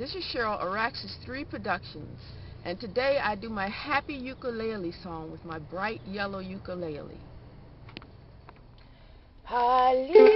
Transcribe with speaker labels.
Speaker 1: This is Sheryl Araxis 3 Productions, and today I do my happy ukulele song with my bright yellow ukulele.
Speaker 2: Hallelujah.